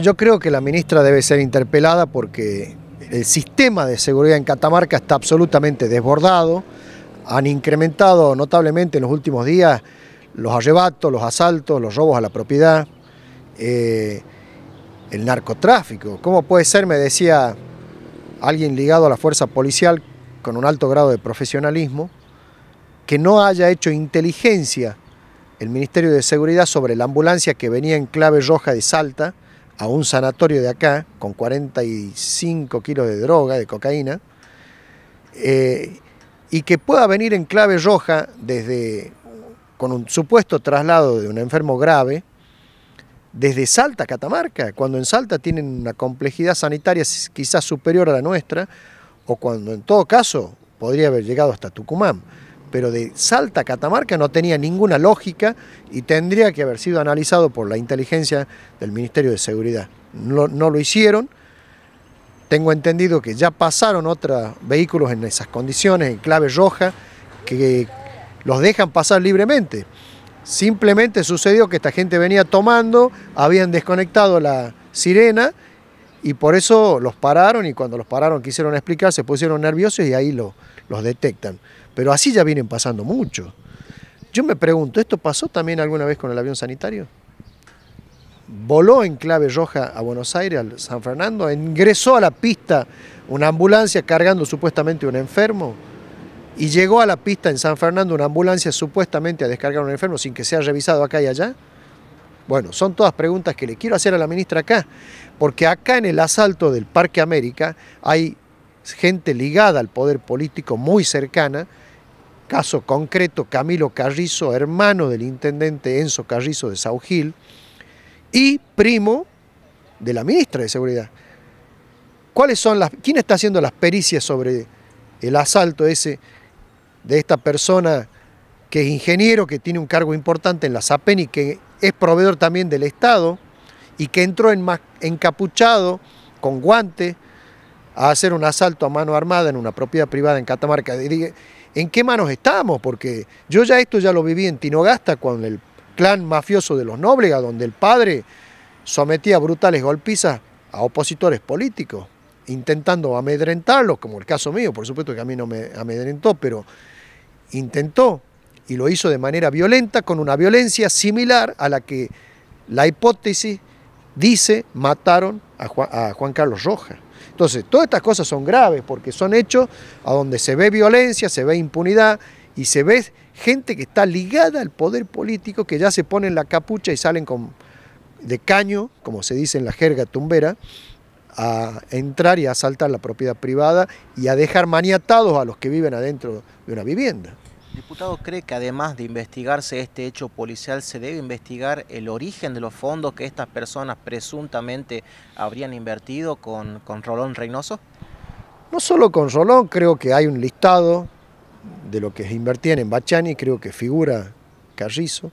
Yo creo que la ministra debe ser interpelada porque el sistema de seguridad en Catamarca está absolutamente desbordado. Han incrementado notablemente en los últimos días los arrebatos, los asaltos, los robos a la propiedad, eh, el narcotráfico. ¿Cómo puede ser, me decía alguien ligado a la fuerza policial con un alto grado de profesionalismo, que no haya hecho inteligencia el Ministerio de Seguridad sobre la ambulancia que venía en clave roja de Salta, a un sanatorio de acá con 45 kilos de droga, de cocaína, eh, y que pueda venir en clave roja desde, con un supuesto traslado de un enfermo grave, desde Salta Catamarca, cuando en Salta tienen una complejidad sanitaria quizás superior a la nuestra, o cuando en todo caso podría haber llegado hasta Tucumán pero de Salta a Catamarca no tenía ninguna lógica y tendría que haber sido analizado por la inteligencia del Ministerio de Seguridad. No, lo hicieron. Tengo entendido que ya pasaron otros vehículos en esas condiciones, en clave roja, que los dejan pasar libremente. Simplemente sucedió que esta gente venía tomando, habían desconectado la sirena y por eso los pararon y cuando los pararon quisieron explicar, se pusieron nerviosos y ahí lo, los detectan. Pero así ya vienen pasando mucho. Yo me pregunto, ¿esto pasó también alguna vez con el avión sanitario? Voló en clave roja a Buenos Aires, a San Fernando, ingresó a la pista una ambulancia cargando supuestamente un enfermo y llegó a la pista en San Fernando una ambulancia supuestamente a descargar un enfermo sin que sea revisado acá y allá. Bueno, son todas preguntas que le quiero hacer a la ministra acá, porque acá en el asalto del Parque América hay gente ligada al poder político muy cercana, caso concreto Camilo Carrizo, hermano del intendente Enzo Carrizo de Saugil, y primo de la ministra de Seguridad. ¿Cuáles son las, ¿Quién está haciendo las pericias sobre el asalto ese de esta persona que es ingeniero, que tiene un cargo importante en la SAPEN y que es proveedor también del Estado y que entró en, encapuchado con guante a hacer un asalto a mano armada en una propiedad privada en Catamarca. ¿En qué manos estamos? Porque yo ya esto ya lo viví en Tinogasta con el clan mafioso de los Nóbrega, donde el padre sometía brutales golpizas a opositores políticos, intentando amedrentarlos, como el caso mío, por supuesto que a mí no me amedrentó, pero intentó y lo hizo de manera violenta, con una violencia similar a la que la hipótesis dice mataron a Juan, Carlos Rojas. Entonces, todas estas cosas son graves porque son hechos a donde se ve violencia, se ve impunidad y se ve gente que está ligada al poder político, que ya se ponen la capucha y salen con, de caño, como se dice en la jerga tumbera, a entrar y a asaltar la propiedad privada y a dejar maniatados a los que viven adentro de una vivienda. Diputado, ¿cree que además de investigarse este hecho policial, se debe investigar el origen de los fondos que estas personas presuntamente habrían invertido con, con Rolón Reynoso? No solo con Rolón, creo que hay un listado de lo que invertían en Bachani, creo que figura Carrizo,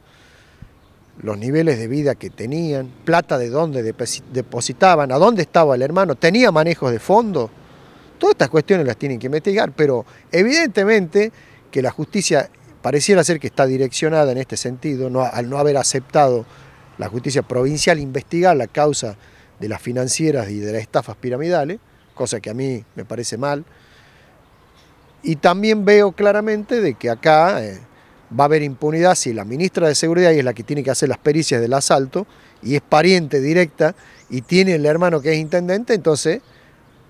los niveles de vida que tenían, plata de dónde depositaban, a dónde estaba el hermano, tenía manejos de fondo. Todas estas cuestiones las tienen que investigar, pero evidentemente que la justicia pareciera ser que está direccionada en este sentido, al no haber aceptado la justicia provincial investigar la causa de las financieras y de las estafas piramidales, cosa que a mí me parece mal. Y también veo claramente de que acá eh, va a haber impunidad si la ministra de Seguridad, es la que tiene que hacer las pericias del asalto, y es pariente directa, y tiene el hermano que es intendente, entonces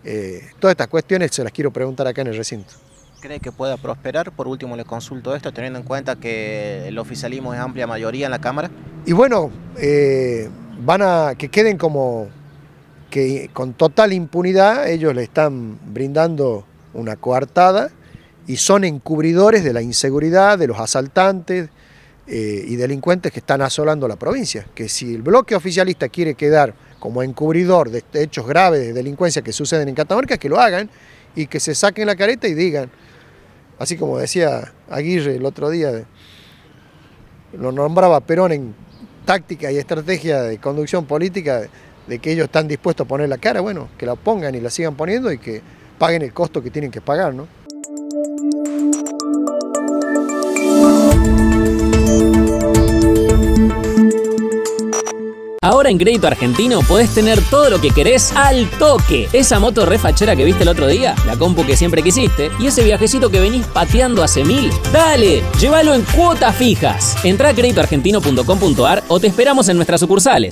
eh, todas estas cuestiones se las quiero preguntar acá en el recinto. ¿Cree que pueda prosperar? Por último le consulto esto, teniendo en cuenta que el oficialismo es amplia mayoría en la Cámara. Y bueno, eh, van a que queden como que con total impunidad ellos le están brindando una coartada y son encubridores de la inseguridad, de los asaltantes eh, y delincuentes que están asolando la provincia. Que si el bloque oficialista quiere quedar como encubridor de hechos graves de delincuencia que suceden en Catamarca, que lo hagan y que se saquen la careta y digan, así como decía Aguirre el otro día, lo nombraba Perón en táctica y estrategia de conducción política, de que ellos están dispuestos a poner la cara, bueno, que la pongan y la sigan poniendo y que paguen el costo que tienen que pagar, ¿no? Ahora en Crédito Argentino podés tener todo lo que querés al toque. Esa moto refachera que viste el otro día, la compu que siempre quisiste y ese viajecito que venís pateando hace mil. Dale, llévalo en cuotas fijas. Entra a créditoargentino.com.ar o te esperamos en nuestras sucursales.